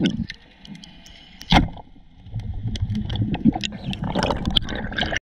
Hmm.